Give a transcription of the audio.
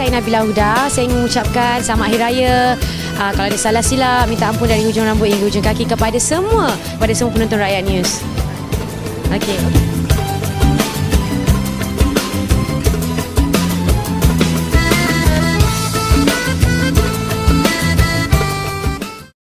saya Nabila Huda. Saya ingin mengucapkan selamat hari raya. Uh, kalau ada salah silap, minta ampun dari hujung rambut hingga hujung kaki kepada semua, kepada semua penonton Rakyat News. Okey. Okay.